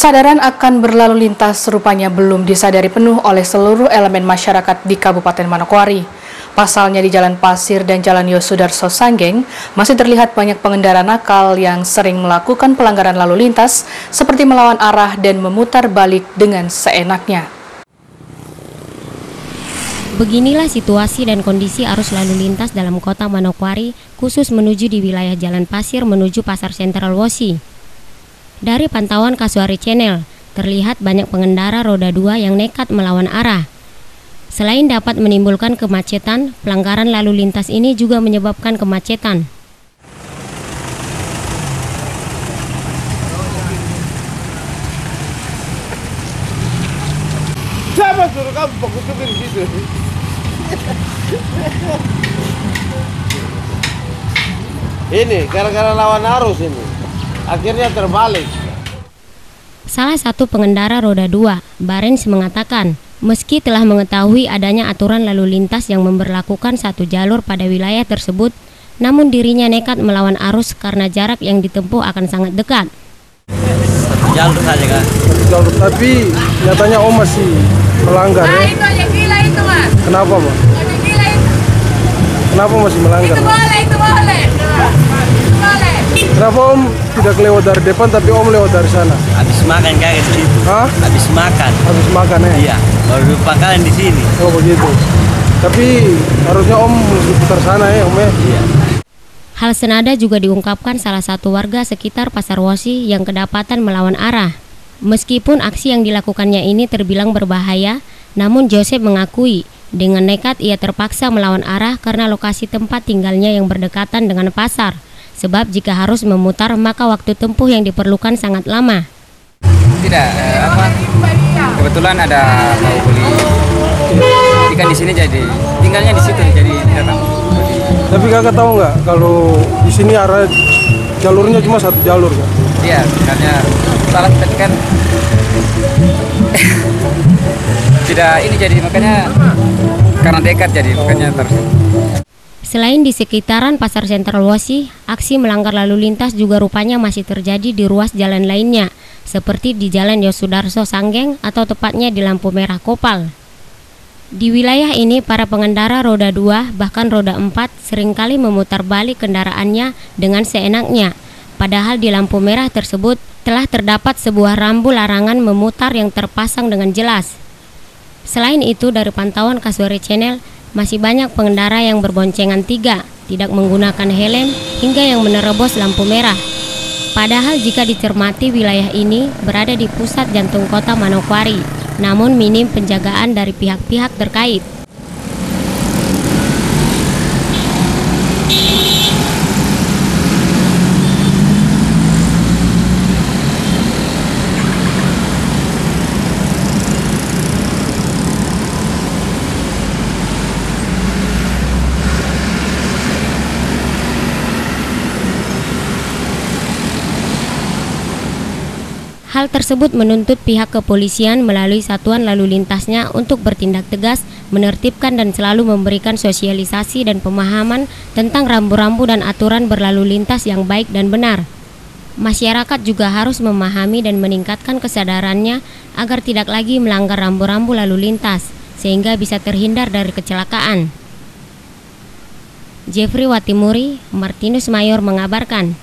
Kesadaran akan berlalu lintas rupanya belum disadari penuh oleh seluruh elemen masyarakat di Kabupaten Manokwari. Pasalnya di Jalan Pasir dan Jalan Yosudarso Sanggeng masih terlihat banyak pengendara nakal yang sering melakukan pelanggaran lalu lintas seperti melawan arah dan memutar balik dengan seenaknya. Beginilah situasi dan kondisi arus lalu lintas dalam kota Manokwari khusus menuju di wilayah Jalan Pasir menuju Pasar Sentral Wosi. Dari pantauan Kasuari Channel, terlihat banyak pengendara roda dua yang nekat melawan arah. Selain dapat menimbulkan kemacetan, pelanggaran lalu lintas ini juga menyebabkan kemacetan. Siapa suruh kamu di situ? ini gara-gara lawan arus ini akhirnya terbalik. Salah satu pengendara roda dua, Barens mengatakan, meski telah mengetahui adanya aturan lalu lintas yang memperlakukan satu jalur pada wilayah tersebut, namun dirinya nekat melawan arus karena jarak yang ditempuh akan sangat dekat. Satu jalur saja kan? Satu jalur, tapi nyatanya Om masih melanggar nah, ya? itu aja gila itu mas. Kenapa mas? gila itu. Kenapa masih melanggar? Itu boleh, itu boleh. Tidak lewat dari depan tapi Om lewat dari sana? Habis makan di situ. Hah? Habis makan. Habis makan ya? Iya, baru pangkalan di sini. Oh begitu. Tapi harusnya Om putar sana ya Om ya? Iya. Hal senada juga diungkapkan salah satu warga sekitar Pasar Wosi yang kedapatan melawan arah. Meskipun aksi yang dilakukannya ini terbilang berbahaya, namun Joseph mengakui dengan nekat ia terpaksa melawan arah karena lokasi tempat tinggalnya yang berdekatan dengan pasar. Sebab jika harus memutar maka waktu tempuh yang diperlukan sangat lama. Tidak, eh, apa? Kebetulan ada mau beli ikan di sini jadi tinggalnya di situ jadi datang. Tapi kakak tahu nggak kalau di sini arah jalurnya cuma satu jalur kan? Iya, karena salah tadi kan tidak ini jadi makanya karena dekat jadi makanya terus. Selain di sekitaran Pasar Sentral Wosi, aksi melanggar lalu lintas juga rupanya masih terjadi di ruas jalan lainnya, seperti di Jalan Yosudarso Sanggeng atau tepatnya di lampu merah Kopal. Di wilayah ini, para pengendara roda 2 bahkan roda 4 sering kali memutar balik kendaraannya dengan seenaknya, padahal di lampu merah tersebut telah terdapat sebuah rambu larangan memutar yang terpasang dengan jelas. Selain itu, dari pantauan Kasuri Channel, masih banyak pengendara yang berboncengan tiga, tidak menggunakan helm, hingga yang menerobos lampu merah. Padahal jika dicermati wilayah ini berada di pusat jantung kota Manokwari, namun minim penjagaan dari pihak-pihak terkait. Hal tersebut menuntut pihak kepolisian melalui satuan lalu lintasnya untuk bertindak tegas, menertibkan dan selalu memberikan sosialisasi dan pemahaman tentang rambu-rambu dan aturan berlalu lintas yang baik dan benar. Masyarakat juga harus memahami dan meningkatkan kesadarannya agar tidak lagi melanggar rambu-rambu lalu lintas, sehingga bisa terhindar dari kecelakaan. Jeffrey Watimuri, Martinus Mayor mengabarkan.